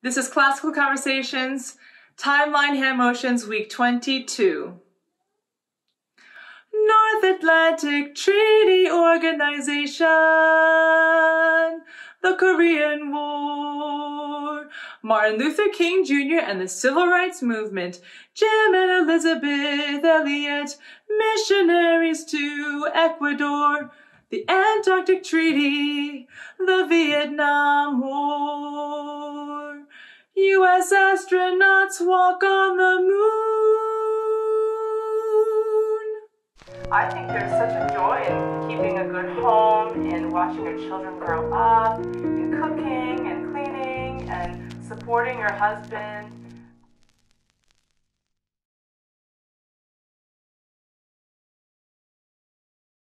This is Classical Conversations, Timeline Hand Motions, Week 22. North Atlantic Treaty Organization, the Korean War, Martin Luther King Jr. and the Civil Rights Movement, Jim and Elisabeth Elliot, missionaries to Ecuador, the Antarctic Treaty, the Vietnam War. U.S. astronauts walk on the moon. I think there's such a joy in keeping a good home, in watching your children grow up, in cooking and cleaning and supporting your husband